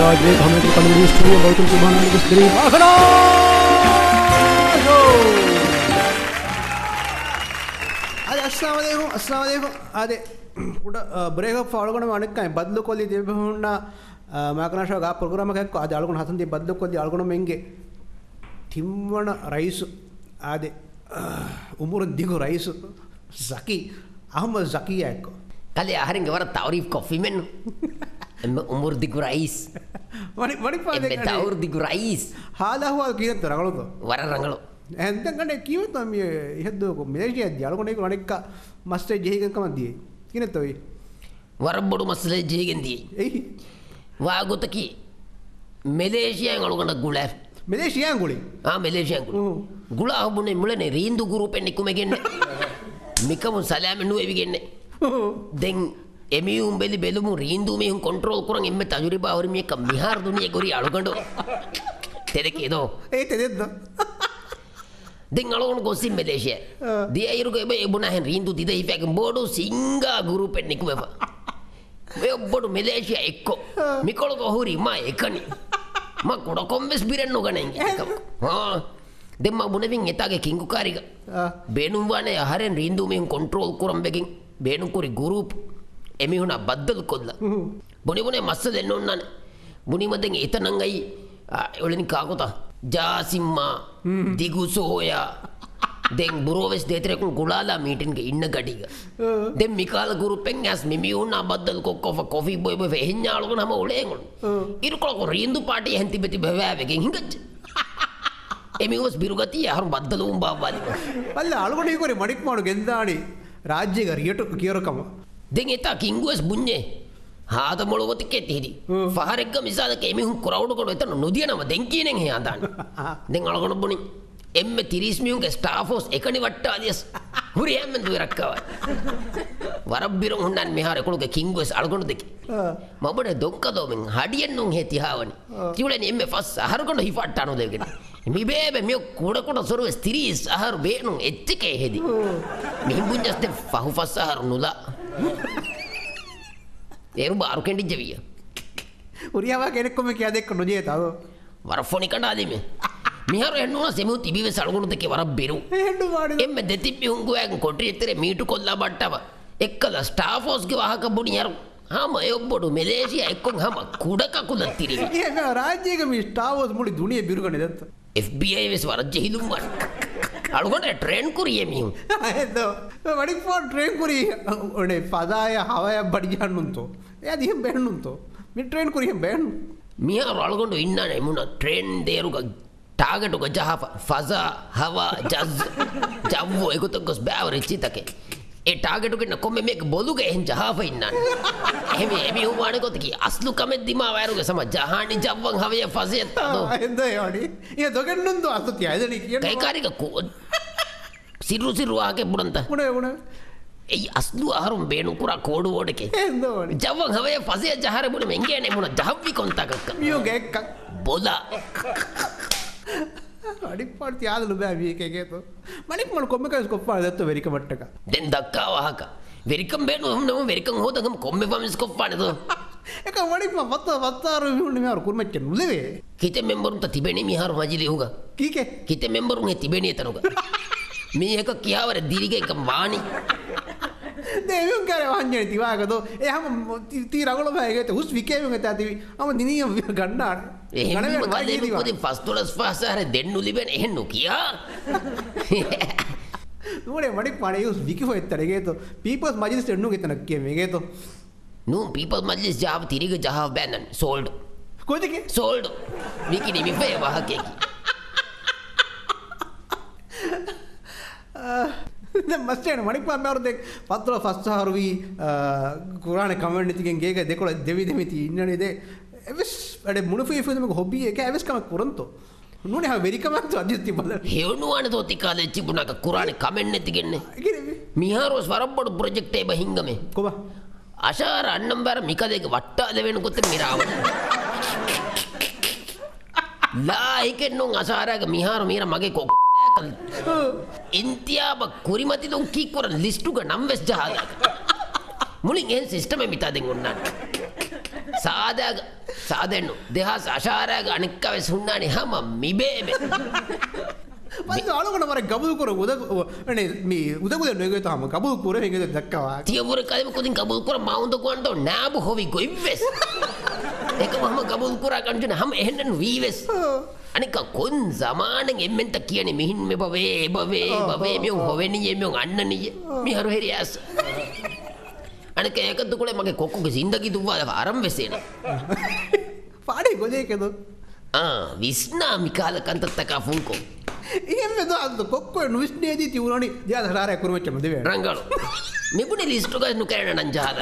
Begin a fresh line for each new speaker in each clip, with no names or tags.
Dodge Wave Hamid Kanuri Studio Gautam Subhan Ali Gusri Akhana
ಅದೇ ಅಸ್ಲಾಮಲೇಕು ಅಸ್ಲಾಮಲೇಕು ಅದೇ ಕೂಡ breakup ಫಾಳ್ಕೊಂಡು ಅಣಕ್ಕ ಬದಲು ಕೊಲ್ಲಿ ದೇವಹುಣ್ಣ ಮಾಕನಾಶಾಗ ಆ ಪ್ರೋಗ್ರಾಮ್ ಹಾಕಿ ಅದು ಅಳ್ಕೊಂಡು ಹತ್ತಂದಿ ಬದಲು ಕೊಲ್ಲಿ ಅಳ್ಕೊಂಡು ಮೆಂಗೆ ತಿಮ್ಮಣ ರೈಸು ಅದೇ ಉಮುರ ದಿಗು ರೈಸು ಜಕಿ ಅಹಮದ್ ಜಕಿ ಯಾಕೋ
Kali ahring gawar taurif coffee men. Embe umur di
අවුරදිකු rice. හාදහවා කියත රගලුතු වර රඟලු ඇන්තකට කිවත් මිය ඉහදක
මේශය ජලකොනෙක වනෙක්
මස්ටේ
ජයකකමන්දිය කියනැත්තවයි වර බොඩු මස්සලේ
ජයගෙන්දී ඒ
වාගොතකි. මෙදේශයන් අලුගට
ගුල?
මෙදේශයන් ගුලි. මෙදේශයන් ගුල අහබුණේ මුලනේ රීන්දු ගුරු පෙන්නෙකුමගෙන්න්න මිකමු සලෑම නුවවිගෙන්නේ දෙන් එමියුම් බෙලි බෙලුමු රීන්දුමියුම් කොටරෝල් කරන් එම තජුරි බවරමියක මිහාරදුමිය ගොරි අලුගඩු තෙදකේදෝ
ඒ තෙදෙද
දෙං අලුවන ගොසින් මෙදේශය දියයරුක එබ එබුණහ රීන්දු දිද හිපැක බෝඩු සිංගා ගුරු පෙන්නෙකුම මේ ඔබ්බොඩු මෙලේශය එක්කෝ. මිකොළ ගොහුරි මා එකනි. ම කොඩකොම්වෙස් බිරෙන් නොගනෙන් හා දෙම බුණවින් එතාගේ කිංගුකාරික. බේනුම්වානේ හරෙන් රීන්දුමින් කොන්ට්‍රෝල් කරම්බකින් බේනුකුරි ගුරුප් එමිහුණ බද්දල් කොල්ල. බොනිබුණේ මස්ස දෙන්න ඔන්නන්න බුණිමතෙන් එතනංගයි එවලින් කාකොතා? ජාසිම්මා දිගුසෝයා දෙන් බරෝවෙස් දේතරෙකු ගුලාලා මීටන්ගේ ඉන්න ගඩික දෙ මිකාල ගුරුපෙන් ඇස් මිියුන් අබද්දල් කොක්කො කොෆි බොයිබ හෙඥාලුක නම ඔලේගුණු ඉරුකොලො රීන්දු පාටි හැතිබෙති බැවෑවකින් හිඟච්ච. එමිවස් බිරුගති හරු බද්දලුම් බාවාල අල්ල අලුගනයකොරේ මඩික් මාඩු ගෙන්දාඩි රාජ්‍යක රියට කියරකම. ಬದ್ದಲು ಬಾಬಾಲಿ
ಅಲ್ಲ ಅಳ್ಕೊಂಡು ಹೀಗೋರಿ ಮಡಿಕ್ ಮಾಡು ಗೆಂದಾಡಿ ರಾಜ್ಯಗ ರಿಯಟು ಕಿಯರಕಮ
දෙන් එතා කිංගුවස් බුං්ඥේ හාත මොළොවතික ඇතිහිදි පහරෙක්ග මිසාදක එමිහුම් කරවුඩකොට එතන නොදියනම දෙන් කියනෙන් හයාදාන්න දෙන් අලගොන බොනි එම්ම තිරිස්මියුන්ගේ ස්ටාෆෝස් එකනි වට්ටාදියස් හුරි ඇම්මෙන් දුවරක්කවයි වරබ්බිර හුන්නන් මෙහාරකුළුක කිංගුවස් අලගොඩ දෙක මබට දොක්කදෝමෙන් හඩියෙන්නුම් හෙතිහාවනි කිවලන එම ෆස් අහරකොට හිපට්ටනු දෙගෙන මිබේබ මෙ කුඩකොට සොරුව ස්තිරීස් අහරු බේනුම් එච්චකේ හෙදි මිහිබුංජස්ත පහු පස් අහරු නුලා ඒරු බාරු කෙන්ඩිජ්ජ විය
උරියාව කෙනෙක්කොම කියා දෙක්ක නොජේ තව
වරෆොනි කඩාදීම මිහර එන්නුව සෙමු තිබිව සලගුණු දෙක වර බිරු එම දෙතිපි උංගුවෑන් කොට එතර මීටු කොල්ලා බට්ටව එක්කල ස්ටාෆෝස්ගේ වාහක බුණි යරු හම ඔබ්බොඩු මෙලේසිය එක්කොන් හම කුඩකකුල තිරිවි
ඒක රාජ්‍යයක මේ ස්ටාවෝස් මුලි දුනිය බිරුගන දත්ත
FBI වෙස් වරජ්‍ය හිදුම්වන් අලුකොට
ට්‍රේන්කුරියමින් වඩික්ෝ ට්‍රේන්කුරී ඕනේ පදාය හවය බඩිජන්නුන්තෝ එය දිහ බැන්නුන්තෝ? මි ට්‍රේන් කුරිය බැන්
මිය රල්ගොඩ ඉන්න එමුණ ට්‍රේන් දේරුක ටාගටුක ජහ ෆසා හවා ජස් ජව්ෝ එකකුතක් ගොස් බෑවරච්චිතකේ ඒ ටාගෙටුගෙන කොම මේක බොලුග එහෙන් ජාව ඉන්නන්න. එහෙම එමි හවානකොතකි අස්ලු කමෙත් දිමා වැරුග සම ජහනි ජබ්වන් හවය පසයත්තාද
හද යඩි ඒ දොගන්නුන්ද අසති අයදන
කිය ඒකාරික කෝ සිරු සිරුවාගේ පුරන්ත.
ගුණ ගුණ
ඒ අස්ලු අහරුම් බේනුකුරා කෝඩු ෝඩකේ ජවන් හවේ පසේ ජහරබුණ මෙන්ගේ නෙමුණ ජහ්වි
කොන්තකක් මියෝ
ගැක්ක්.
බොදා. ಅಡಿಪಾಡ್ತಿ ಯಾವ್ದು ಲುಬೆ ಅಭಿಕೇಗೆ ಮಣಿಕ್ ಮಾಡ್ಕೊಮ್ಮೆ ಕಳಿಸ್ಕೊಪ್ಪ ಅದತ್ತು ವೆರಿಕ ಮಟ್ಟಕ
ದೆನ್ ದಕ್ಕ ವಾಹಕ ವೆರಿಕಂ ಬೇಡ ನಾವು ವೆರಿಕಂ ಹೋದಾಗ ಕೊಮ್ಮೆ ಬಮಿಸ್ಕೊಪ್ಪ ಅದು
ಯಾಕ ಮಣಿಕ್ ಮತ್ತ ಮತ್ತಾರು ಹುಣ್ಣಿಮೆ ಅವ್ರು ಕುರ್ಮಚ್ಚೆ ನುಲಿವೆ
ಕಿತೆ ಮೆಂಬರ್ ಅಂತ ತಿಬೇಣಿ ಮಿಹಾರು ಮಾಜಿಲಿ ಹೋಗ
ಕೀಕೆ
ಕಿತೆ ಮೆಂಬರ್ ತಿಬೇಣಿ ತನಗ ಮೀ ಯಾಕ ಕ್ಯಾವರ ದಿರಿಗೆ ವಾಣಿ
ದೇವಿಯಂ ಕರೆ ವಾಂಜಣಿತಿ ವಾಗದು ಏ ಹಮ ತೀ ರಗಳು ಬೇಗೈತೆ ಹುಸ್ ವಿಕೇವಿಂಗ ತಾತಿವಿ ಅವ ದಿನಿಯ ಗಂಡ
එහෙම කලෙකුද පස්තුලස් පාසාර දෙන්නු ලිබෙන එහෙන්නු කියා
ನೋಡೆ ಮಡಿಕ್ ಮಾಡಿ ಯೂಸ್ ವಿಕಿ ಹೋಯ್ತಾರೆ ಹೇಗೇತು ಪೀಪಲ್ಸ್ ಮಜಿಲಿಸ್ ಹೆಣ್ಣು ಗೆತ್ತನಕ್ಕೆ ಹೇಗೇತು
නු පිපල් මල්ලිස් ජාව තිරිග ජහව බැන්නන් සෝල්ඩ්
ಕೋಜಿಗೆ
සෝල්ඩ් විකි නිමිපේ වහකෙකි
මස්ටේන මනිපාමවරුදෙක් පත්තුල ෆස්සාහරුවී කුරාණ කමණ්ඩිතිගෙන් ගේක දෙකොළ දෙවි දෙමිති ඉන්නනේදේ ඇවිස් වැඩ මුණ ෆිල්ම හොබිය එක ඇවිස්කම කුරන්තෝ. නොන වෙරිකමත් අධ්‍යති බල.
හෙවුණුවන තෝතිකාද චිපුණක කුරාණ කමෙන්න්න ඇතිගෙන්නේ මිහාරෝස් වරම්බොඩු ප්‍රජෙක්්ටේ බහිංගමේ
කොබ?
අශාර අන්නම් බැර මිකදෙක වට්ටාද වෙන කොත මිරාව ලාහිකෙන් නොන් අසාරයක මිහාරු මීර මගේ කොක් ඉන්තියාව කුරිමතිතුන් කීකොර ලිස්ටුක නම් වෙස් ජාදක මුලින් එන් සිිස්ටම මිතාදෙන් උන්නන්න. සාදයක සාදෙන්නු. දෙහස් අශාරයග අනික්කව සුන්නානි හම මිබේබේ
පස්ස අලුගන මර ගබුදු කර උද නේ මේ උදකුද නොගත හම ගබුදු කර හිඟ දක්කවා.
තියවර කලම කොතින් කබුල් කර මවුන්දකුවන්ට නෑබ හොවි එක මහම ගබුල් කරා කංචන හම එහෙන්නන් වීවෙස්. අනික කොන් සමානෙන් එම්මෙන්ත කියන මිහින් මෙ බවේ බවේ මෙ හොවෙනිය මෙ අන්නනිය. මිහරු හෙරියස් අනික ඒකතුකුලේ මගේ කොක්කුගේ සින්දකි තුවාද අරම් වෙසේන.
පාඩේ ගොදයකෙද
විස්නා Ah, Visna Mikala
Kantaka Funko. ఏమేదో అంత కొక్కోడు విష్ణేది తీవ్రని జాద రారే
కురువచ్చం దివే రంగాడు నిపుణి లిస్టుగా నుకరణ నంజాద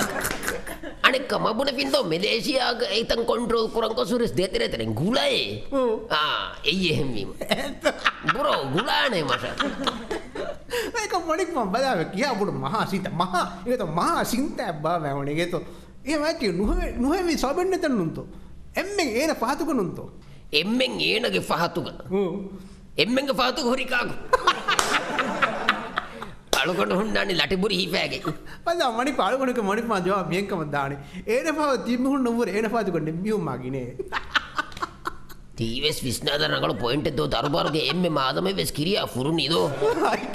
අනෙක් මබුණ පින්තෝ මෙදේශයාග ඒතන් කොන්ට්‍රෝල් කරංකො සුරස් දෙතරෙතර ගුලයි එයි එහෙම්වීම බුරෝ ගුලානේ මට
ඒක මොඩික් මම බදාව කියාපුට මහා සිත මහා ඒත මහා සින්ත ඇබ්බා මැවුණේ ඒතෝ ඒ වැටි නොහැමි සබෙන්න්න තැන්නුන්තෝ එම්ම ඒන පාතුකනුන්තෝ
ಎಮ್ಮೆಂ ಏನಗೆ ಫಹತುಗ ಎಮ್ಮೆಂಗ ಫಹತುಗ ಹೊರಿಕಾಗು ಅಳುಕೊಂಡು ಹುಣ್ಣಾಣಿ ಲಟಿಬುರಿ ಹೀಫಾಗೆ
පද මනි පාලගනක මනි මාජවා මියකම දාන ඒන පව තිබහුන් නොවර ඒන පාතුකට මියුම්මාගිනේ
ತೀವೆಸ್ ವಿಸ್ನಾದ ರಂಗಳು ಪಾಯಿಂಟ್ ಎದ್ದೋ ದರ್ಬಾರ್ಗೆ ಎಮ್ಮೆ ಮಾದಮೆ ವೆಸ್ ಕಿರಿಯ ಫುರುನಿದೋ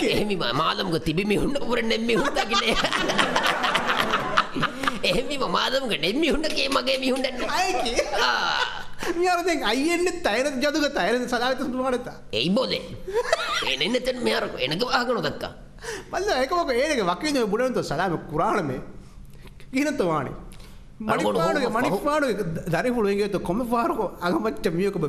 එහෙමි මාදමක තිබිමි හුන්න පුර නෙම්මි හුන්දකිනේ එහෙමි මාදමක නෙම්මි හුන්නගේ මගේ මිහුන්ඩන්න
අයකි මියරදෙන් අයිෙන්න්න තයිර ජදුක තයිර සලාත තුමානත
එයි බෝදේ. එනෙන්න තැන් මෙයාරක එනක වාගනු දක්කා
බල්ල ඒකමක ඒක වකින බුඩන්තු සලාම කුරාණමේ කියනතවානේ මනිපාඩුව මනිපාඩු දරහුළුවගේතු කොම පාරකෝ අගමච්ච මියකබ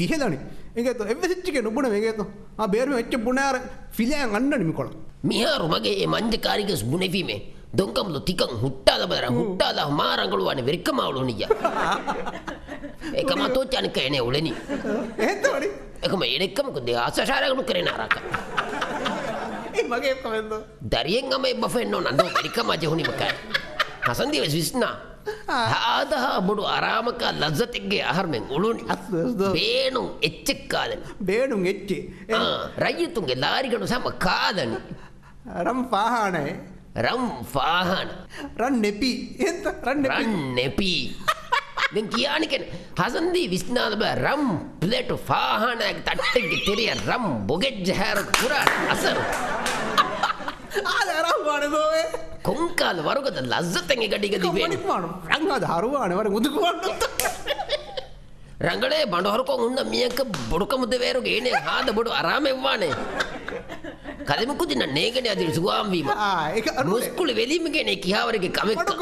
විහලනි. ඒකතු එවසිච්චික නොබුණ වේගේතු බේරුව එච්ච බුණාර ෆිලයන් අන්නන මිකොළ
මිහාරු මගේ ඒ මංජකාරිකස් බුණෙවීමේ దొంకంలో తికం హుట్టాల బదర హుట్టాల మారంగళు అని
వెరికమావులు
నియ్య ఏకమా తోచాను కయనే ఉళని ఏకమ
ఎడెక్కమ కొద్ది ఆశశారగలు
కరేనారాక దరియంగమ ఎబ్బఫెన్నో నందో వెరికమా జహుని మకాయ ಹಸಂದಿ ವಿಷ್ಣ ಆದ ಬುಡು ಆರಾಮಕ ಲಜ್ಜತಿಗೆ ಆಹಾರ ಮೆಂಗ್ ಉಳುಣಿ ಬೇಣು ಎಚ್ಚಕ್ಕಾದಣಿ
ಬೇಣು ಎಚ್ಚಿ
ರೈಯ ತುಂಗೆ ಲಾರಿಗಣು ಸಮ ಕಾದಣಿ
ರಂಪಾಹಣೆ පාහානය
ರಂ ಫಾಹನ
රන් නෙපි එත රන්න
ರನ್ ನೆಪಿ දැන් කියන්නේ කෙන හසන්දී විස්නාද බෑ රම් ප්ලේට් ෆාහනයක් තට්ටෙගේ තෙරිය රම් බොගෙජ් හැර පුරා අසරු
ආදරම් පානදෝේ
කොංකාල වරුගත ලස්සතෙන් ගඩිග දිවේ
මනිපාන රංගාද හරුවානවර මුදුකුවන්න
ರಂಗಳೇ ಬಂಡವರ್ಕೊ ಉಣ್ಣ ಮಿಯಕ್ಕ ಬುಡುಕ ಮುದ್ದೆ ಬೇರು ಏನೇ ಹಾದ ಬುಡು ಆರಾಮೆವ್ವಾನೆ கதைமுக்குத்தின நேகனே
அதில் சுகாம்பீமா
මුස්කුල වෙලීම කෙනෙ කියාවරගේ
කම ට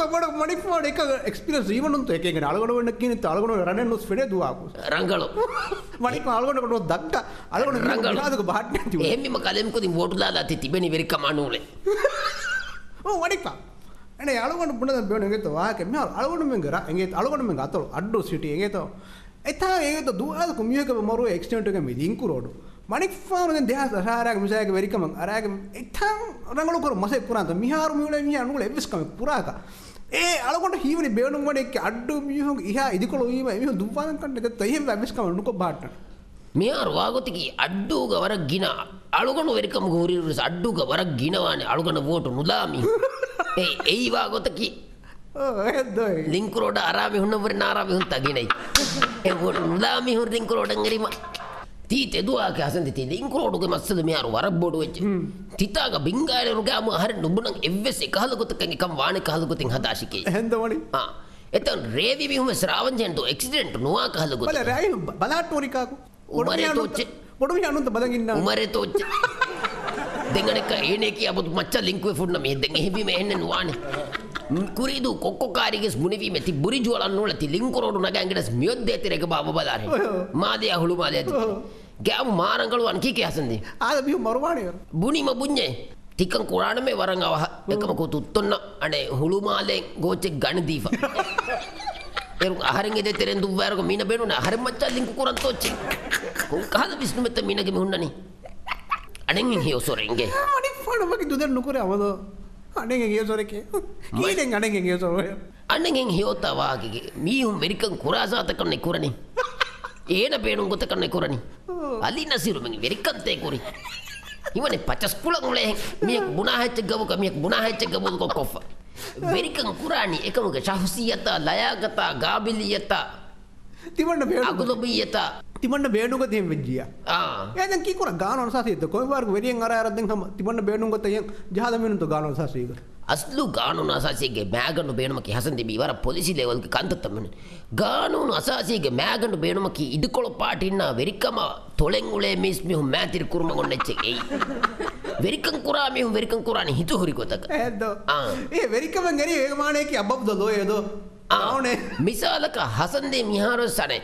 මනික් එක එක්ස්පිර සීවනුත් එක අලගන වන්න කියන අලගන රන්න නොස් පෙන දවාකු.
රංගල.
මනි පාලගනකට දක්ට අලගන රංගලක බාට
එම කලෙමකුති ෝටලා ති තිබෙන වෙරික මනුලේ
වනිපා එන අලගන පුන බනගෙතවාක මෙ අලගනමෙන්ගර ඇගේ අලගනම ගතව අඩ්ඩු සිටියගේතව එතා ඒකත දුවල කුමියක මරු එක්ෂටක මිදිින්කුරෝඩු மணிஃபானு தேஹாஸ் அசாராக மிசாக வெரிக்கம அராக இத்தம் ரங்களு கரு மசே குராந்த மிஹாரு மியுளே மிஹா அனுகுல எவ்விஸ்கம புராக ஏ அலகொண்ட ஹீவனி பேணும் வடே அட்டு மிஹு இஹா இதுகொல ஈம மிஹு துவாதம் கண்டக தயம் வெவ்விஸ்கம அனுகோ பாட்டன்
මියාර වාගොතිකි අඩ්ඩූග වරක් ගින. අලුගොනු වෙරිකම ගූරීරස අඩ්ඩුග වරක් ගිනවාන. අලුගන වෝට නුදාමි ඒ ඒයි වාගොතකි ලිංකරෝඩ අරාමි හුන්නවර නාරාමි හුන්ත ගෙනයි එ නුදාමිහුන් රිංකරෝඩන් ගරීම තීතෙදවාගේ හසන්තේ ලින්කරෝඩුගේ මස්සද මෙයාරු වරබ්බෝඩු වෙච්ච. තිතාග බිංගාලරුගේ ම හර නුබනන් එවස
කහලකොතකගේකම්
වාන කහලකොතින් හදාශිකේ. හැඳවලි එතන් රේවිවිහම ශ්‍රාවන්ජයන්ට එක්සිඩෙන්ට්
නවා
කහලකො
රැයි බලාටෝරිකාකු
උඩරයා තෝච්ච.
ගොඩම අනුන්ත
බලගන්න උමරේ තෝච්ච. දෙගනක ඒනෙක අපතු මච්ච ලින්කුව ෆුන්න මේ දෙ එහෙබීම එන්න වානේ කුරිදු කොක්කාරගේ මුණවීම ඇති බුරිජුවලන්න ලති ලින්කරෝඩු නගැන්ගට මියොද්දේතරක බබදාර මාදය හුළු මාද ඇති. ගෑම් මාරංකළුවන් කි
කියසන්ද ආදබිය මරවාණය
බුණිම පුං්ඥේ තිකන් කොරාණ මේ වරන් අවහ. එකමකො තුත්තොන්න අනේ හුළු මාලයෙන් ගෝච්චෙක් ගණදීප හරි තෙරෙන් දුවරක මීන බෙනුන හර මච්චා ලිකු කොරන් තෝච්චි. කොකාද විස්නුමත මීනගේ මුන්නනේ? අනෙන් හිෝ සොරෙන්ගේ
පඩමකි දුදර නොකර අවදෝ. අනෙ ගේ සොරක ඊටෙන් අනෙ ගේ සොරය
අන්නෙන් හියෝතවාගේ මීහුම් වෙරිකන් කුරාසාත කරනෙ කුරණි. ඒන පේනුම් ගොත කරනෙ කුරණි. අලි නසිරුමෙන් වෙරිකන්තේ කුරි. ඉවනේ පචස් පුලන් උලේ මියක් බුනා හැච්ච ගවක මියක් බුනා හැච්ච ගවක කොෆ වෙරිකං කුරාණි එකමක ශහුසියත ලයාගත ගාබිලියත තිමට
බේකුල බීයත. තිමට බේනුක
තිෙන්වෙජිය
ඇ කිකර ගාන සේත කොයිවර වෙරියෙන් අර අරද හම තිමට බේනුගත ජාදමනතු ගාන සසේක
අස්ලු ගානුන අසාසේගේ මෑගඩු බේනුමකි හසන්දි වර පොලිසි ලෙවල්ක කන්තත්තමන ගානුන් අසාසේගේ මෑගඩු බේනුමකි ඉඩකොළ පාටින්න වෙරිකම තොළෙන් උලේ මිස්මිහු මෑතිරි කුරුම ගොන්නච්චේ එයි. වෙරිකං කුරා මෙහු වෙරිකං කුරාණ හිතු
හුරිකොතක
ඇද
ඒ වෙරිකම ගැන ඒමානයකි අබ්ද ලෝයදෝ ஆனே
மிசாலுக்கு ஹசந்தே மிஹாரோ சனே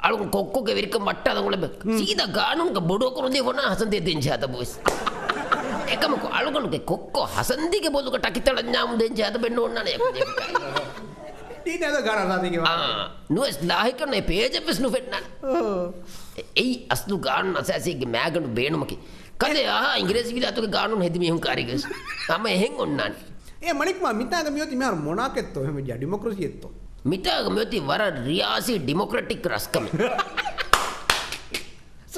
අලු කොක්කොක වෙරික මට්ට අදකොලබ සීද ගානුන්ක බොඩෝ කරුදේ වන හසන්තේ දෙංචාත බොස් එකමක අලුගනුක කොක්කෝ හසන්දික බොදුක ටකිතල ඥාම් දෙංචාත බෙන්න
ඕන්නනේ
නුවස් ලාහිකරනේ පේජ පෙස් නුෆෙට්නන් එයි අස්තු ගාන අසෑසේගේ මෑගනු බේනුමකි. කදේ ආ ඉංග්‍රේසි විලාතුක ගානුන් හෙදමිහුම් කාරිකස් තම එහෙන් ඔන්නන්නේ
ඒ මනික්ම මිතාග මියති මෙහර මොනාකෙත්තෝ හෙම ඩිමොක්‍රසියත්තෝ
මිතාග මෙති වර රියාසි ඩිමොක්‍රටික් රස්කම.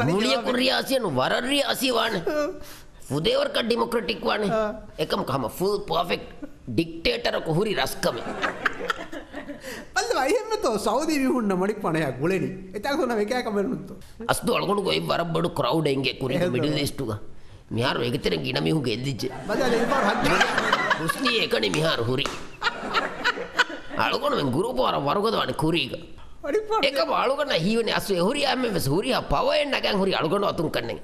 මුලියකු රියාසියනු වර රියාසිවාන ෆුදේවර්ක ඩිමොක්‍රටික් වන. එකම කම ෆුල් පොෆෙක්් ඩික්ටේටරක හුරි රස්කම.
අයමතෝ සෞදී විහුන්න මඩික් පනයක් ගුලෙනි. එතක්සොන එකකමරනුත්තු
අස්තු අලගොඩු ගොයි වරබඩු කරව්ඩෙන්ගේ කුරි මිඩි ලිස්ටුක මිහාර එකතර ಕುಸ್ತಿ ಎಕಡೆ ಮಿಹಾರು
ಹುರಿ
ಅಳುಕೊಂಡು ಗುರುಪವಾರ ವರುಗದವನ ಕುರಿಗ ಏಕಪ್ಪ ಅಳುಗಣ್ಣ ಹೀವನಿ ಅಸು ಹುರಿ ಆಮೇಲೆ ಹುರಿ ಆ ಪವ ಎಣ್ಣಾಗ ಹುರಿ ಅಳುಗೊಂಡು ಅತು ಕಣ್ಣೆ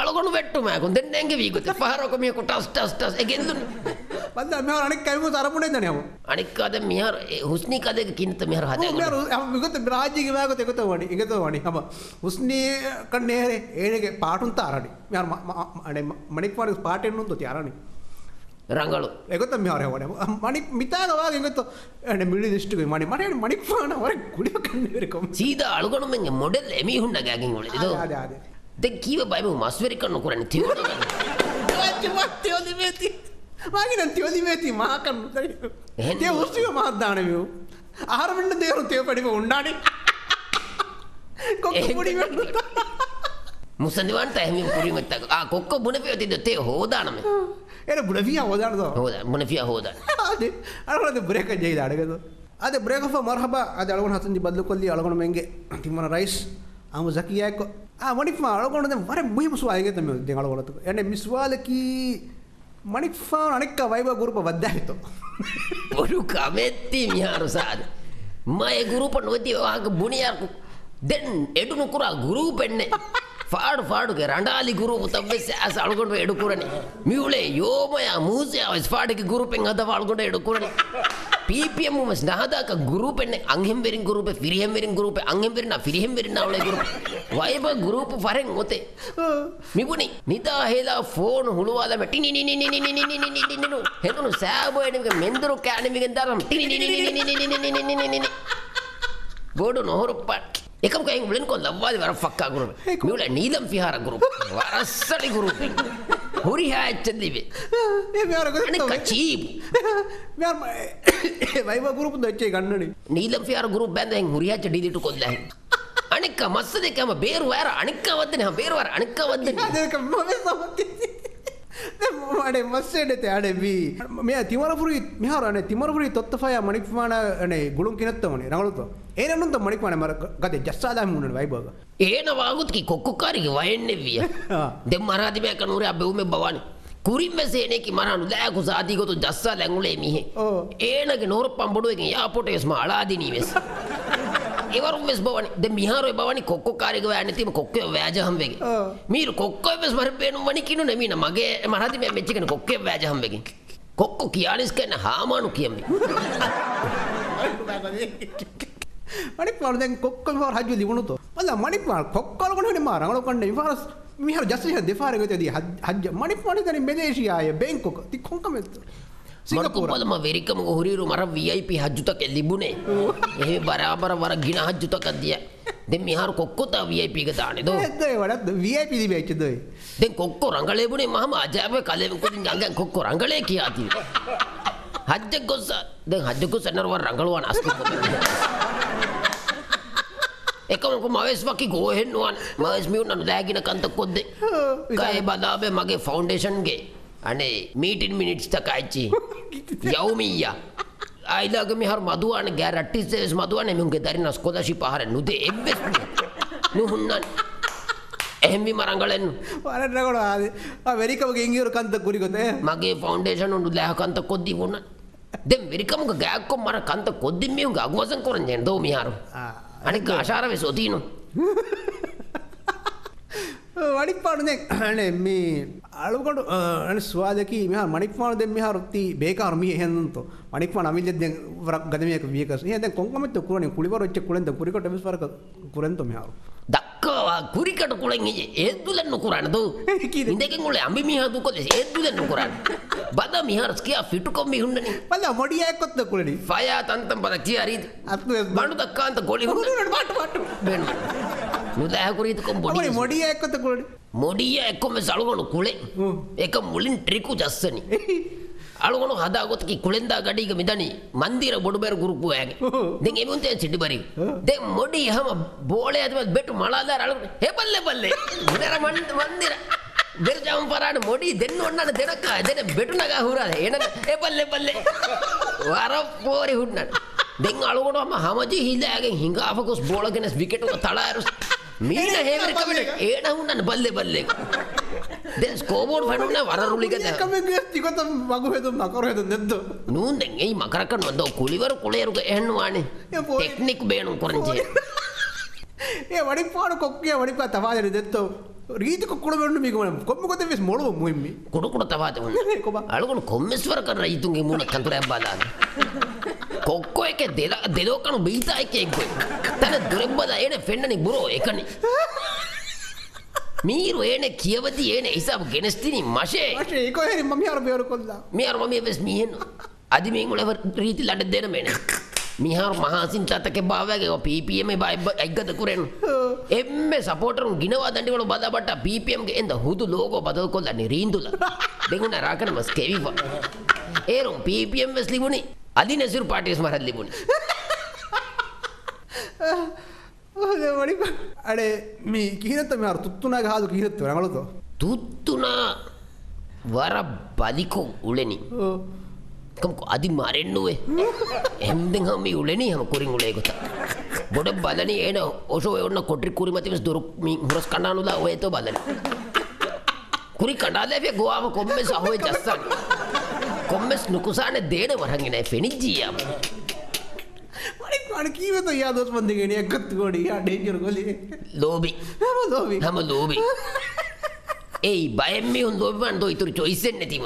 ಅಳುಗೊಂಡು ಬೆಟ್ಟು ಮ್ಯಾಗ ದೆನ್ನೆ ಹೆಂಗೆ ವೀಗುತ್ತೆ ಪಹಾರಕ್ಕೆ ಮೀ ಕೊಟ್ಟು ಅಷ್ಟ ಅಷ್ಟ
ಗೆದ್ದು ಬಂದ ಮಿಹಾರ ಅಣಕ್ಕೆ ಕೈ ಮೂಸ
ಅರಪುಣೆ ಇದ್ದಾನೆ ಅವು ಅಣಕ್ಕಾದ ಮಿಹಾರ ಹುಸ್ನಿ ಕದೆಗೆ
ಕಿಂತ ಮಿಹಾರ ಅದೇ ಗೊತ್ತ ರಾಜಿಗೆ ಮ್ಯಾಗುತ್ತೆ ಗೊತ್ತ ವಾಣಿ ಗೊತ್ತ ವಾಣಿ ಅಮ್ಮ ಹುಸ್ನಿ ಕಣ್ಣೇರೆ ಏನಿಗೆ ಪಾಟುಂತ ಅರಣಿ ಮಿಹಾರ
ಮಣಿಕ್ವಾಡಿ
ಪಾಟೆಣ್ಣು ಅಂತ ಅರಣಿ ರಂಗಳು. ಗೊತ್ತಮ್ಮಿ ಅವರೇ ಒಡೆ ಮಣಿ ಮಿತಾಗವಾಗ ಗೊತ್ತು ಎಣ್ಣೆ ಮಿಳಿದಿಷ್ಟು ಮಣಿ ಮಣಿ ಮಣಿಪಾಣ ಹೊರಗೆ
ಕುಡಿಯೋ ಕಣ್ಣು ಸೀದಾ ಅಳ್ಕೊಂಡು ಮಂಗೆ ಮೊಡೆಲ್ ಎಮಿ ಹುಣ್ಣಾಗ ಆಗಿ ಉಳಿದು ಅದೇ ಅದೇ ದೆ
ಕೀವ ಬಾಯಿ ಮಂಗೆ ಮಸ್ವೆರಿ
ಕಣ್ಣು
ಕೂಡ ತಿವ ತಿವದಿ ಮೇತಿ ವಾಗಿ ನಾನು ತಿವದಿ ಮೇತಿ ಮಾ ಕಣ್ಣು
ತೇ ಉಷ್ಟಿಗೆ ಮಾತಾಡ ನೀವು ಆಹಾರ ಬಿಂಡು ದೇವರು ತೇವ
ಪಡಿಮ ಉಂಡಾಡಿ
ಮುಸಂದಿವಾಣ್ತಾ ಹೆಮ್ಮೆ ಕುಡಿ ಮತ್ತಾಗ ಆ ಕೊಕ್ಕ ಬುಣಪಿ ಹೊತ್ತಿದ್ದೆ ತೇ ಹೋದಾಣಮೆ
එර බුඩිය අවදානද
හෝද මොනෆිය හෝද
අරද බ්‍රේක ජෙයි අඩගද අද බ්‍රේක මරහබ අද අලගන හසන්දි බදල කොල්ලි අලගන මෙන්ගේ තිමන රයිස් අම සකියයක මනික් අලගොනද වර මුහිම සවායගතම දෙගලගොලතු එන මිස්වාලකී. මනික්ෆා අනෙක්ක වයිව ගුරුප වද්දාහිතෝ.
පොඩු කමෙත්ති මිහාරුසාද මය ගුරුප නොති වාක බුණියර්කු දෙන් එඩුනු කුරා ගුරු පෙන්නේ ಫಾಡು ಫಾಡುಗೆ ರಂಡಾಲಿ ಗುರು ತವ್ವೆಸ್ಯಾಸ ಅಳ್ಗೊಂಡು ಎಡುಕೂರನೆ ಮ್ಯೂಳೆ ಯೋಮಯ ಮೂಸೆ ಫಾಡಿಗೆ ಗುರು ಪೆಂಗ್ ಅದವ ಅಳ್ಗೊಂಡು ಎಡುಕೂರನೆ ಪಿ ಪಿ ಎಮ್ ಮಸ್ ನಾದಾಕ ಗುರು ಪೆಣ್ಣೆ ಅಂಗೆಂ ಬೆರಿನ್ ಗುರುಪೆ ಫಿರಿಯಂ ಬೆರಿನ್ ಗುರುಪೆ ಅಂಗೆಂ ಬೆರಿನ ಫಿರಿಯಂ ಬೆರಿನ ಅವಳೆ ಗುರುಪೆ ವೈಬ ಗುರುಪು ಫರೆಂ ಒತೆ ಮಿಬುನಿ ನಿದಾ ಹೇಲ ಫೋನ್ ಹುಳುವಾಲ ಮೆಟಿ ನಿ ನಿ ನಿ ನಿ ನಿ ನಿ ನಿ ನಿ ನಿ ನಿ ಹೆದನು ಸಾಬು ನಿಮಗೆ ಮೆಂದರು ಕ್ಯಾನಿಮಿಗೆ ದಾರಂ ಟಿ ನಿ ನಿ ನಿ ನಿ ನಿ ನಿ ನಿ ನಿ ನಿ ನಿ ಬೋಡು ನೋರುಪ್ಪ එකම කයි උලෙන් කො ලබ්වාද වර ෆක්කා ගුරු මිවල නීදම් පිහාර ගුරු වරස්සලි ගුරු හුරි හැච්චදිවේ ඒ මෙයාර ගුරු අනේ කචීබ් මෙයාර
වයිව ගුරුපු දච්චේ ගන්නනේ
නීදම් පිහාර ගුරු බැඳෙන් හුරි හැච්ච ඩීදිටු කොල්ලයි අනික මස්සදේකම බේරුවාර අනික වදනේ බේරුවාර අනික වදනේ
අදක මම සමතිති අඩේ මස්සේඩත අඩබී මේ තිමරපුරී මෙහරන තිමරපුරී තොත්තපය මනික්මාන නේ ගුළුම් කිනත්තමනේ නගලුතු ඒනන්ත මනික්මාන මර ගත ජස්සාදා මුණන වයිබග
ඒන වාගුත්කි කොක්කුකාරී වයන්නෙවිය දෙ මරාධිමය කනුරේ අබෙවුම බවන. කුරින්ම සේනෙකි මරහනු දෑකු සාධීකොතු ජස්සා දැඟුලේ මිහේ. ඒනගේ නොර පම්බොඩුවකින් යාපොටේස්ම අලාදිනීවෙස ඒවරුම්ෙස් බවන. මිහාර බවනි කොක්ක කාරක ඇනතිම කොක්කේ
වැෑජහම්බෙගේ
මීර කොක්කෝ වෙස් මර පේනු වනි කිනු නැමීන මගේ මහතිම මෙච්චිකන කොක්කේ වැෑජහම්බෙකින් කොක්කො කියානිස් කන්න හාමානු කියමි.
මනික් මාරදැන් කොක්කල් වා රජු ලිබුණුතු මල්ල මනික් මාර කොක්කලකට මාරගල කන්න. විවාරස් මිහර ජස්සහ දෙපාරගතදී හජ්ජ. මනික් මනිතන මෙදේශයාය බැංකොක. ති කොංකමෙත්තු ಸಿಂಗಪುರದ
ವೆರಿಕಮ್ಗೆ ಹುರಿರು ಮರ ವಿ ಐ ಪಿ ಹಜ್ಜುತಕ್ಕೆ ಲಿಬುನೆ ಏ ಬರಾಬರ ವರ ಗಿಣ ಹಜ್ಜುತಕ್ಕದ್ದಿಯ ದೆಮ್ಮಿ ಯಾರು ಕೊಕ್ಕೋತ ವಿ ಐ
ಪಿಗೆ ತಾಣಿದು ವಿ ಐ ಪಿ
ದಿವೆ ಹಚ್ಚಿದ್ದೋಯ್ ದೆನ್ ಕೊಕ್ಕೋ ರಂಗಳೇ ಬುಣೆ ಮಹಮ ಅಜಾಬೆ ಕಲೆ ಕುದಿಂಗ ಹಂಗೆ ಕೊಕ್ಕೋ ರಂಗಳೇ ಕಿ ಆತಿ ಹಜ್ಜಕ್ಕೋಸ ದೆನ್ ಹಜ್ಜಕ್ಕೋಸ ಅನ್ನೋರು ವರ ರಂಗಳವಾನ ಅಸ್ತಿ එකමක මවස් වකි ගෝහෙන්ුවන් මස් මියුන් අනු දෑගෙන කන්ත කොද්දේ ගය බදාබේ මගේ ෆෞන්ඩේෂන්ගේ අනේ මීටින් මිනිට්ස් තකයිච්චි යවමීය අයිලාග මිහර මදුවන ගැරට්ටිස්සෙස් මදුවන මුන්ගේ දරින ස්කොදශි පහර නුදේ එබ්බෙස් නුහුන්නන්. එහෙම්වි මරංගලෙන්
වරන්නකොට ආද. වෙරිකමගේ ඉංගියර කන්ත කුරිකොතේ
මගේ ෆෞන්ඩේෂන් උඩු ලෑහකන්ත කොද්දි වුණ. දෙ වෙරිකමක ගෑක්කොම් මර කන්ත කොද්දිමියුන් අගුවසන් කරෙන් දෝ මිහාරු. අනික ආශාරවෙ සොතිීනු
වඩික්පාඩුනේ අනේ මේ අලුකොට අන ස්වාදකී මෙහ මනික්මාන දෙ මෙහරුත්ති බේකාරමිය හෙන්තු මනික්ම අමිල්ද වරක් ගදමයක වියකස් හද කොංකමත කුරන කුලිවරච්ච කුලෙන්ද කුරිකොට විස්වරක කුරෙන්තු මෙහරු
දක්කවා කුරිකට කුළෙන් ඒත්තුලන්න කුරන්නද?
කීද?
ඉදකින් ොල අම්බි මිහතුකොද ඒත්තුලන්න කරන්න. බද මිහරස්කයා ෆිටුකොම්මි හුන්නන
පල්ල මොඩියකොත්ත කුලනි
ෆයා තන්තම් පද කියරීද
අත්
බඩු දක්කාන්ත කොලි හුන්න.
පට පට.
බෙන. නුදෑකුරීතකොම්
මොඩි
බොඩි
මොඩියකොත්ත කුලනි
මොඩිය එක්කොම සලුගොනු කුලේ. එක මුලින් ට්‍රිකු ජස්සනි. අලුගොනු හදාගොතකි කුළෙන්දා ගඩීක මිදනි. මන්දිර බොඩුබැර ගුරුපුෑගේ දෙ එමුන්තය සිටිබරි. දෙ මොඩි හම බෝල ඇතිව බෙටු මලාදාර අලු හෙපල්ල පල්ලේ මුදර මන්දිර. බෙරජම් පරාට මොඩි දෙන්න ඔන්නට දෙනක්කා දෙන බෙටුනගා හුරාද? එන එපල්ලෙ පල්ලේ වරපෝරි හුන්නට දෙන් අලුගොටම හමජි හිලෑගෙන් හිඟාපකොස් බෝලගෙනස් විකටුව තලාරුස් මීන හේවරකමට ඒන හුන්නන්න බල්ලෙ බල්ලෙක්. දැන් ස්කෝබෝඩ් ෆැනුන්න වරරුලිකද
කමගේ තිකොත මගු හෙතු මකර හෙතු නෙද්ද
නූන් දැන් එයි මකරකන් වද කුලිවර කුලේරුක එහෙන්නවානේ.
ඒ පොඩි-
ටෙක්නික් බේනු කරන්ජේ
ඒ වඩි පාඩ කොක්කිය වඩිපා තවාදන දෙත්තෝ රීති කොක්කුණ වෙන්න මිකම කොම්මකොත වෙස් මොලව මුහිම්මි
කුඩුකුඩ තවාත වන්න
කොබ
අලුකුණු කොම්මස්වර කරන ඉතුන්ගේ මුණ කතුරයක් බලාන කොක්කෝ එක දෙලා දෙලෝකනු බීතායක එක්ගොයි තන දුරෙබ්බද ඒන පෙන්නනි බුරෝ එකනි මීරු ඒන කියවති ඒන ඉසාප ගෙනස්තිනි මශේ
ශේ ඒක හෙරි මම අර බේරු කොල්ලා
මේ අරම මේ වෙස් මිහෙන් මිහාර මහසින් තතක භාවගේ පීපියම බයිබ ඇග්ගත කුරෙන්. එම්ම සපෝටරු ගිනවා දඩිවල බදබට පීපියම්ගේ එද හුදු ලෝකෝ බදව කොල්ලන්නේ රීන්දුල. දෙගුණ රාකනමස් කෙවිවා. ඒරුම් පීපියම් වෙස් ලිබුණි. අධි නැසිරු පාටිස් මරත් ලිබුණ.
වඩි අඩේ මේ කියනත මෙර තුත්තුනා හාදු කියනත්ව රඟලක
තුත්තුනා වර බලිකෝ උලෙනි කමක අධි මරෙන්නුවේ එම්දෙන් හම උලෙනී හම කුරින් උලේගොත ගොඩ බලන ඒන ඔසෝ ඔන්න කොටි කුරිමතිවස් දොරු හුරස් කණානුලා ඔයතෝ බලන. කුරි කඩාලැය ගොවාම කොම්ම සහෝය ජස්සන්. කොම්මස් නුකුසාන දේන වරගෙන ෆෙනිජ්ජියම්
වඩි අන කීවත යාදොස් මන්දගෙන එකත් ගොඩ ඩේජර කොලේ
ලෝබි
හම දෝවී
හම ලෝබි ඒයි බයම්මි හොන් ලෝබන් දො ඉතුරු චොයිසෙන් නැතිව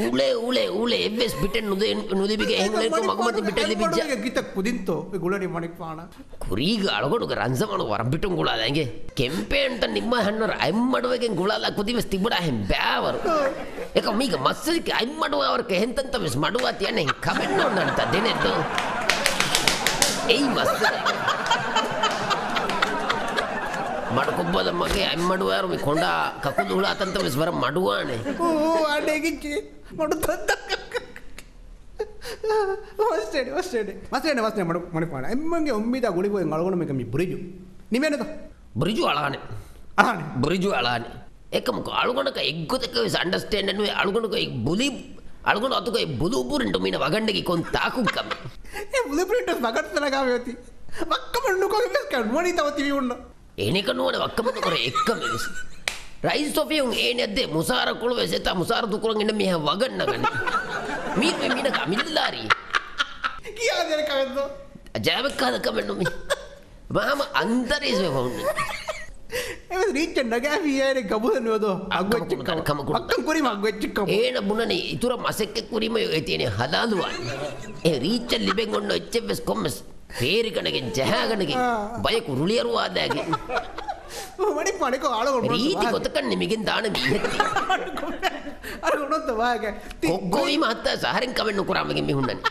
ඌලේ ඌලේ ඌලේ එබ්ස් පිට නුදේ නුදිබික එහෙමලේක මගමති පිට දිබිච්ච
ගිත පුදින්තෝ
ඒ ගුලඩි මණික් පාන. කුරීග අලගොඩුක රන්සමන වරම්පිටුම් ගුලා දැන්ගෙ කෙම්පේන්ට නිම්ම හන්නර අයිම්මඩුවකෙන් ගුලාලා කුදිවස් තිබුණා හෙම් බෑවර. ඒක මීක මස්සලික අයිම්මඩුව අවර කෙහෙන්තන් තමස් මඩුවා තියන්නේ කමෙන්න ඕනන්ට දෙනෙත් ඒ මස්සල මඩකුබ්බද මගේ අම්මඩුවෑරුම කොඩ කකුල් උලාතන්ත විස්වර
මඩුවානේ අඩගිච්චේ මඩු තත්තක් ඔස්ටේ ඔස්ටේ මසේ වස්න මට මන පන එම්මගේ ඔම්මිත ගොඩිපුය ගලගන එකම බ්‍රිජු නිමනක
බ්‍රිජු අලානේ
අහන
බ්‍රිජු අලානේ එකමක අලුගනක එක්ගොතක සන්ඩස්ටේන්ඩනුවේ අලුගනක බුලි අලගුණ අතුකයි බුදුපුරට මින වගණ්ඩකි කොන් තාකුක්කම ඒ බුදුපුරට
වගත්තරකාව ඇති මක්කම නුකො කනුවනි තවතිවි උන්න
ඒනක නුවන වක්කමට කර? එක්කම විස රයිස් සොෆියුන් ඒ නැද්දේ? මුසාර කුළු වෙසෙත මුසාර දුකුරන් ඉන්න මෙහ වගන්නගන මීට මීන කමිල්ලාරී
කියා දෙනකවෙද
ජයවක්කාද කමෙන්නුමි මහම අන්තරේස හොන්න
එ රීච්ච නගෑවියන ගබුදනවද
අක්කමකුණු කන කමකුණු.
අක්කම් කොරි මක්වෙච්චික්කම
ඒන බුණන ඉතුර මසෙක්ක කුරීම ඇතියෙන හදාදුවන් ඒ රීච්චල් ලිබෙන් ඔන්න එච්චෙවෙස් කොම්මස් ಪೇರಿಕಣಗೆ ಜಹಾಗಣಗೆ ಬಯ ಕುರುಳಿಯರು
ಆದಾಗೆ ಮಣಿ ಪಣಕ
ಆಳುಗಳು ರೀತಿ ಗೊತ್ತಕಣ್ ನಿಮಗಿಂದ ಆಣ
ಬೀಹತ್ತಿ ಅರೆ ಉಣಂತ
ವಾಗೆ ಕೊಗ್ಗೋಯಿ ಮಾತ ಸಹರಿಂ ಕವೆಣ್ಣು ಕುರಾಮಗೆ ಮಿ ಹುಣ್ಣನೆ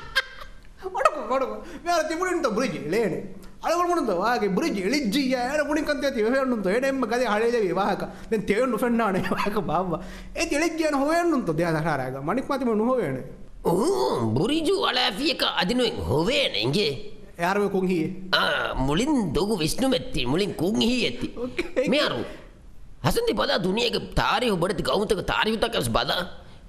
ಒಡಕು ಒಡಕು ಮೇಲ ತಿಮುಡಿಂತ ಬುರಿಜಿ ಲೇಣಿ ಅಳಗಳು ಮುಣಂತ ವಾಗೆ ಬುರಿಜಿ ಎಳಿಜ್ಜಿಯ ಏನ ಗುಣಿಕಂತೇತಿ ಹೇಳುಂತ ಏನೆಂಬ ಕದೆ ಹಳೆಯ ವಿವಾಹಕ ನೆನ್ ತೇಣ್ಣು ಫೆಣ್ಣಾಣೆ ವಾಕ ಬಾವ ಏ ತಿಳಿಜ್ಜಿಯನ ಹೋವೇಣ್ಣುಂತ ದೇಹಧಾರಾಗ ಮಣಿಕ್ ಮಾತಿ ಮಣ್ಣು ಹೋವೇಣೆ ಓ ಬುರಿಜು
ಅಳಾಫಿಯಕ ಅದಿನು ಹೋವೇಣೆ ಹಿಂಗೆ
යාරම කුන්හියේ
මුලින් දොගු විශ්ණු මෙත්ති මුලින් කුන්හි ඇති මේ අරු හසන්ති බදා දුනියක තාරය ඔබට ගෞතක තාරිවිතකස් බදා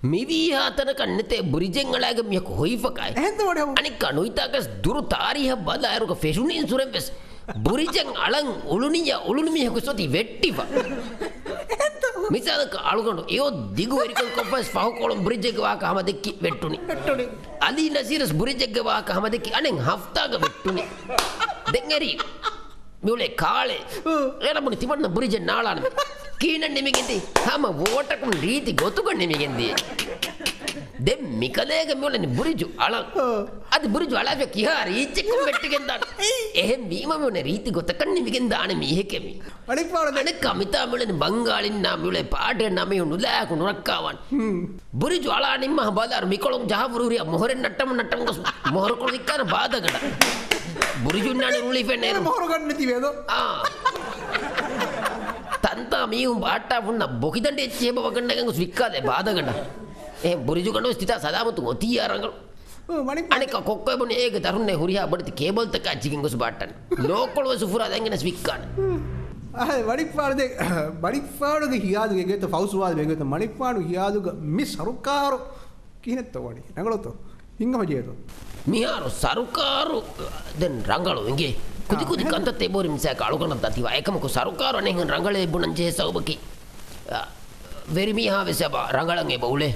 මිවීහාතන කන්නතේ බරිජෙංගලාගමියක
හොයිෆකයි ඇතට
අනික් අනුයිතාකස් දුරු තාරීහ බදා අයරුක ෆෙසුනෙන් සුරෙන් වෙෙස් බරිජන් අලං උළුනිය උළුණුමියකු සොති වෙට්ටිවා මිසාදක අලුගොඩු ඒ දිගු එරිකල් කොෆස් පහු කොළොම් බ්‍රිජ්ජක වාක හම දෙක්කි වෙට්ටුනි
ට්ටුනේ
අලි නසීරස් බුරිජ්ජක වාක හම දෙක්කි අනෙන් හෆ්තාග වෙට්ටුනි දෙංගරි මියුලේ කාලේ එරමුණ තිබන්න බුරිජ නාලාන කීන නිමිගෙන්ති හම වෝටකුන් රීති ගොතුක නිමිගෙන්දී දෙම්මි කලයක මොලන බුරිජු අල. අද බුරිජු අලාප කියහා රීච්චෙක්කුම් වෙට්ටගෙන්දන්න එහෙම වීමමන රීති ගොතකන්න මිගෙන් දාන මීහෙකෙමි අනිපාලන කමිතා මලන බංගාලින්නා මුලේ පාට නමය නුලෑකු නොරක්කාවන්. බුරිජු අලානින්ම හබාදාර මිකොළොම් ජහපුරුරිය මොහරෙන් නට්ටම නට්ටම ගොස් මොහරකොළ දික්කාන බාදකට බුරිජුන්නානේ මුලි පෙන්නේ මොහරගන්න තිබේද ආ. තන්තා මීහුම් පාට්ටා පුන්න බොකිදන්ට එච්චේබ වගන්නගෙන ගොස් වික්කාදේ බාදකට ඒ
බොරිජුගඩු
ස්ථිත සදාමතු ොතිී අරඟු අනෙක කොක්කබන ඒක තරුන්න හුරියා බඩති කේබල්තක චිකින්ගොස බට්ටන් ලෝකොලව සුපුරා
දැගෙන ස්වික්කාන වඩිපාරද බඩිපාඩුග හියාදු ගෙත පවස්වාද ගත මනිපාඩු හියාදුග මි සරුකාරු කියනෙත්ත වඩි නගලොත්තු හිංහම ජේතු
මියාරු සරුකාරු දැන් රංගලුවන්ගේ කුතිකුති කන්ත බොරි මිසෑ අලුකන තිව එකමක සරුකාරනෙහ රංගලය බුණන් ජේ සවබකි වෙරිමිහා වෙසබා රංගලන්ගේ බවුලේ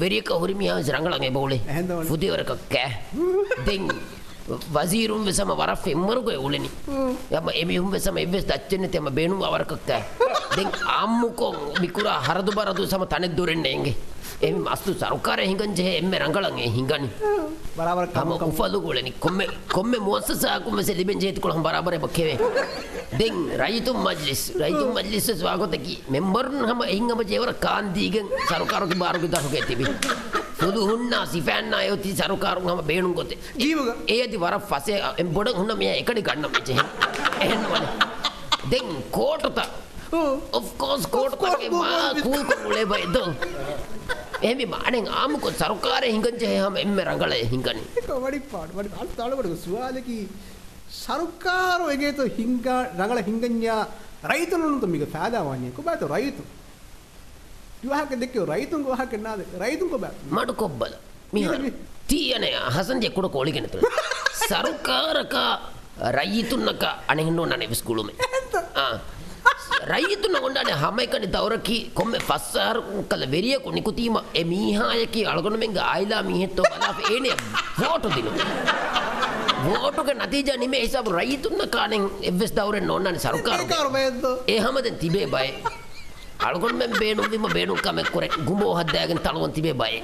பெரிய உரிமையாக வச்சுறாங்களாங்க
இப்போ
உள்ளே புதியவருக்கொக்க. டெங் වසීරුම් වෙසම වර ෆෙම්මරක එවුලනි යම එමිහුම් වෙසම එබෙස් දච්චනතෙම බේනුම් අවරකක්කෑ දැන් ආම්මුකෝ විකුරා හරදු බරදු සම තනෙක් දුරෙන්න්නේ එගේ. එම අස්තු සරුකාර හිගංජේ එම රඟලගේ හිගනි
බරබර
හම උපදු ගොලනි. කොම්ම කොම්ම මෝස්සසාකුම සෙලිබෙන් ජේතිකුළම් බරබර බක්කවේ දෙන් රයිතුම් මජලිස් රයිතුම් මජලිස්ස ස්වාගොතකි මෙම්බරුන් හම එංහම ජේවර කාන්දීගෙන් සරුකාරක බාරුග දහුක ඇතිබි සුදු හුන්නා සිපෑන්න අයෝති සරුකාරුන් හම බේනුම් ගොතේ.
ජීවක.
ඒ ඇති වර පසේ එම් බොඩ හුන්න මෙය එකඩි ගන්න මෙචහ එහෙන්න වල දෙන් කෝටතා ඔෆ්කෝස් කෝට්කගේ මා කූල්කුලේ බයිද එහමි මානෙන් ආමකො සරුකාරය හිංකංචය හම එම රඟලය හිංකන
වඩි පාට වඩි අල්තාලකට ස්වාලකි සරුකාරෝ එගේතු හිංකා රඟල හිංගඥා ರೈತನಂತೂ ಮೀಗ ಸಾಧಾವಾನ್ಯಕ್ಕೂ ಬಾತು ರೈತು ವಿವಾಹಕ್ಕೆ ದಿಕ್ಕೆ ರೈತಂಗ ವಿವಾಹಕ್ಕೆ ನಾದ ರೈತಂಗ
ಬಾತು ಮಡುಕೊಬ್ಬಲ ತೀಯನೆ ಹಸಂಜೆ ಕೂಡ ಕೋಳಿಗೆನ ಸರ್ಕಾರಕ ರೈತುನ್ನಕ ಅಣೆಂಡು ನನಗೆ ಸ್ಕೂಲು ಎಂತ ರೈತನ ಗೊಂಡಾನೆ ಹಮೈಕಡೆ ದೌರಕಿ ಕೊಮ್ಮೆ ಫಸ್ಸಾರು ಕಲ ವೆರಿಯಕು ನಿಕುತೀಮ ಎ ಮೀಹಾಯಕಿ ಅಳಗೊಂಡು ಮೆಂಗ ಆಯ್ಲಾ ಮೀಹೆತ್ತೋ ಕಲಾಫ್ ಏನೆ ಓಟು ದಿನ ಓಟುಗೆ ನತೀಜ ನಿಮೆ ಹಿಸಾಬ್ ರೈತನ ಕಾಣೆ ಎವ್ವೆಸ್ ದೌರೆ ನೋಡಾನೆ ಸರ್ಕಾರ ಏ ಹಮದೆ ತಿಬೆ ಬಾಯ್ ಅಳಗೊಂಡು ಮೆಂ ಬೇಣು ವಿಮ ಬೇಣು ಕಮೆ ಕೊರೆ ಗುಂಬೋ
ಹದ್ದಾಗಿನ ತಳವಂತಿಬೆ ಬಾಯ್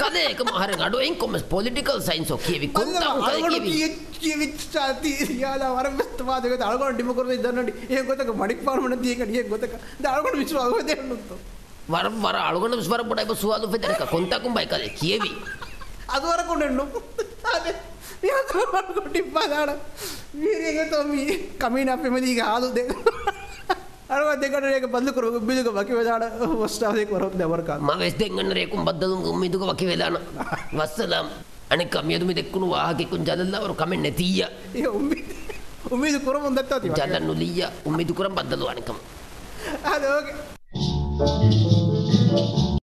කදේක මහර ගඩුවෙන් කොමස් පොලිටිකල් සයින්සෝ කියවි? කොන්තම්
කියවිච්චාති යාලා වරමස්තවාදක දල්ගොන ඩිමකර දන්නට ඒ ගොතක මඩික් පාරමන තියක නිය ගොතක දල්ගොන විශ්වාස දෙන්නුත්තු
වර වර අලුගොන විශ්වර පොඩයි සුවාදු පෙතරක කොන්තකුම් බයි කලේ කියවි.
අද වර කොඩෙන්නු ටිප්පාදාන මීරේගතොමී කමීන අපෙමදී ගාලු දෙක. අරවා දෙගන්නරයක බදලු බිදුක වකි වෙදාන. ස්ටාාවය කරොත් දැවරක
ම වෙස් දෙගන්නරයකුම් බද්දලුම් මිදුක වකි වෙදාන. වස්සලම්. අනෙ කමියතුම දෙක්කුණු වාහකෙකුන් ජදල්ලවරු කමෙන් නැතිීය.
ඒ උම්බි උමේද කරම දත්තාති
ජලන්නු ලිය උම්මේදු කරම් බද්දලු අනකම.
අදෝක Thank you.